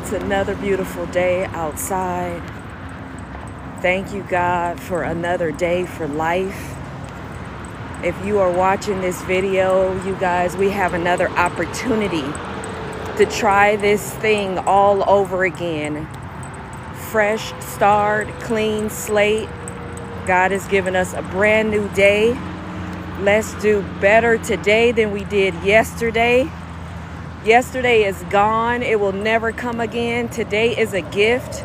It's another beautiful day outside. Thank you, God, for another day for life. If you are watching this video, you guys, we have another opportunity to try this thing all over again. Fresh start, clean slate. God has given us a brand new day. Let's do better today than we did yesterday. Yesterday is gone, it will never come again. Today is a gift.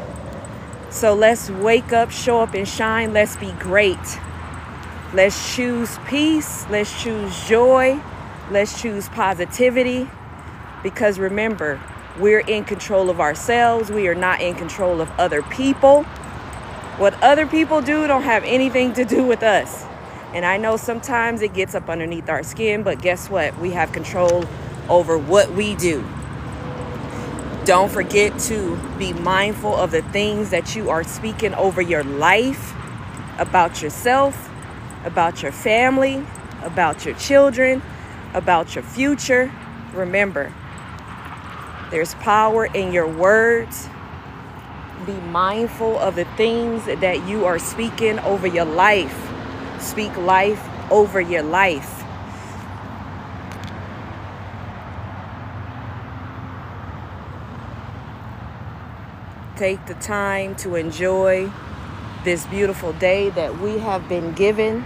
So let's wake up, show up, and shine. Let's be great. Let's choose peace. Let's choose joy. Let's choose positivity. Because remember, we're in control of ourselves. We are not in control of other people. What other people do don't have anything to do with us. And I know sometimes it gets up underneath our skin, but guess what? We have control over what we do. Don't forget to be mindful of the things that you are speaking over your life, about yourself, about your family, about your children, about your future. Remember, there's power in your words. Be mindful of the things that you are speaking over your life. Speak life over your life. Take the time to enjoy this beautiful day that we have been given.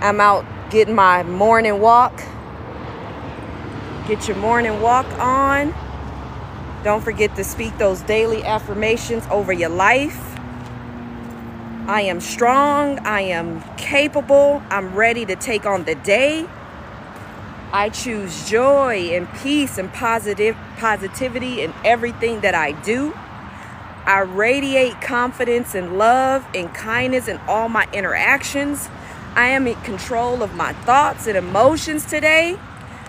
I'm out getting my morning walk. Get your morning walk on. Don't forget to speak those daily affirmations over your life. I am strong. I am capable. I'm ready to take on the day. I choose joy and peace and positive positivity in everything that I do. I radiate confidence and love and kindness in all my interactions. I am in control of my thoughts and emotions today.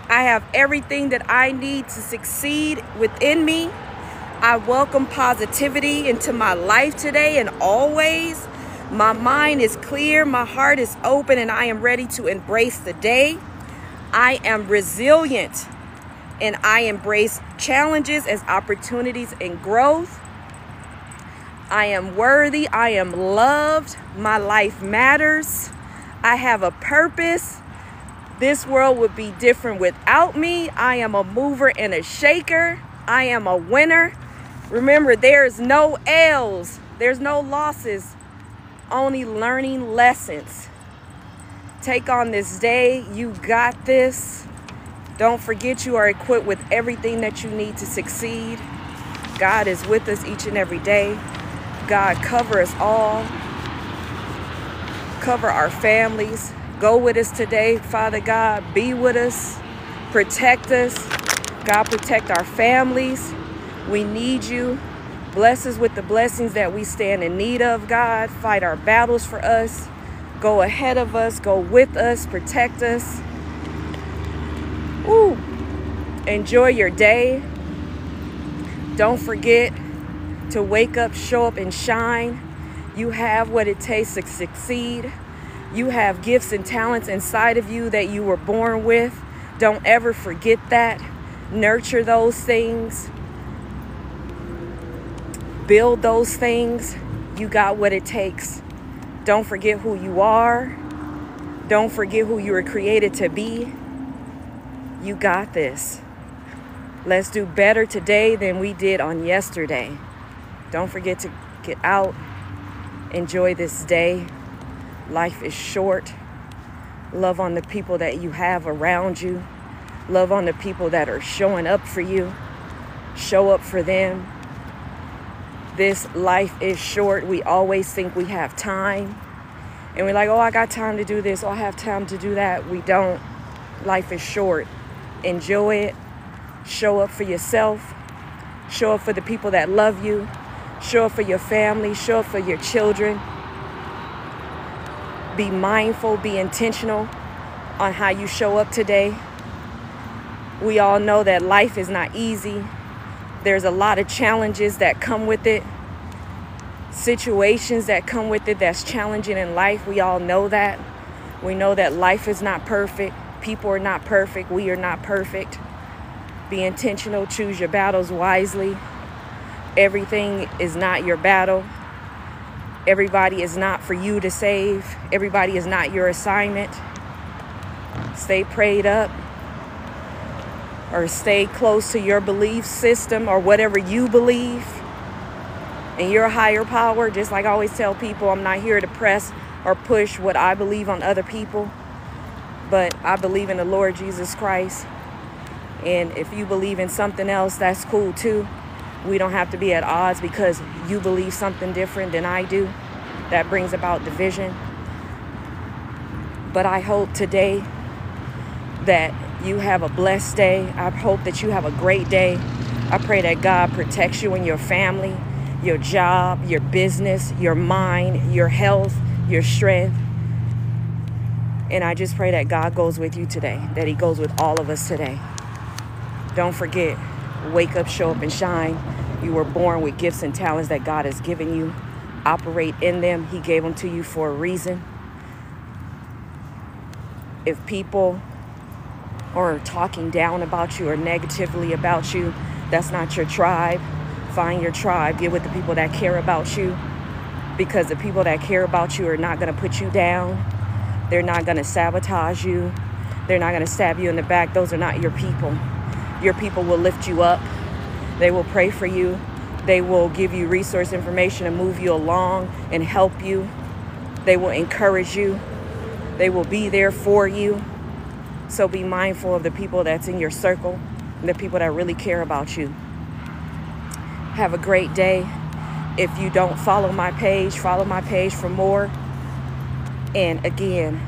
I have everything that I need to succeed within me. I welcome positivity into my life today and always. My mind is clear, my heart is open, and I am ready to embrace the day. I am resilient and I embrace challenges as opportunities and growth. I am worthy. I am loved. My life matters. I have a purpose. This world would be different without me. I am a mover and a shaker. I am a winner. Remember, there's no L's, there's no losses, only learning lessons. Take on this day. You got this. Don't forget you are equipped with everything that you need to succeed. God is with us each and every day. God, cover us all. Cover our families. Go with us today, Father God. Be with us. Protect us. God, protect our families. We need you. Bless us with the blessings that we stand in need of, God. Fight our battles for us. Go ahead of us, go with us, protect us. Ooh. Enjoy your day. Don't forget to wake up, show up, and shine. You have what it takes to succeed. You have gifts and talents inside of you that you were born with. Don't ever forget that. Nurture those things. Build those things. You got what it takes. Don't forget who you are. Don't forget who you were created to be. You got this. Let's do better today than we did on yesterday. Don't forget to get out. Enjoy this day. Life is short. Love on the people that you have around you. Love on the people that are showing up for you. Show up for them this life is short. We always think we have time. And we're like, oh, I got time to do this. Oh, I have time to do that. We don't. Life is short. Enjoy it. Show up for yourself. Show up for the people that love you. Show up for your family. Show up for your children. Be mindful. Be intentional on how you show up today. We all know that life is not easy. There's a lot of challenges that come with it, situations that come with it that's challenging in life. We all know that. We know that life is not perfect. People are not perfect. We are not perfect. Be intentional, choose your battles wisely. Everything is not your battle. Everybody is not for you to save. Everybody is not your assignment. Stay prayed up or stay close to your belief system or whatever you believe and your higher power. Just like I always tell people, I'm not here to press or push what I believe on other people, but I believe in the Lord Jesus Christ. And if you believe in something else, that's cool too. We don't have to be at odds because you believe something different than I do. That brings about division. But I hope today that you have a blessed day. I hope that you have a great day. I pray that God protects you and your family, your job, your business, your mind, your health, your strength. And I just pray that God goes with you today, that He goes with all of us today. Don't forget, wake up, show up, and shine. You were born with gifts and talents that God has given you. Operate in them. He gave them to you for a reason. If people are talking down about you or negatively about you, that's not your tribe. Find your tribe. Get with the people that care about you because the people that care about you are not going to put you down. They're not going to sabotage you. They're not going to stab you in the back. Those are not your people. Your people will lift you up. They will pray for you. They will give you resource information and move you along and help you. They will encourage you. They will be there for you. So be mindful of the people that's in your circle and the people that really care about you. Have a great day. If you don't follow my page, follow my page for more. And again,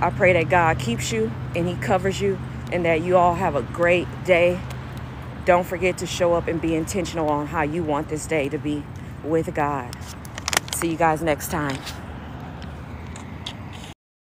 I pray that God keeps you and He covers you and that you all have a great day. Don't forget to show up and be intentional on how you want this day to be with God. See you guys next time.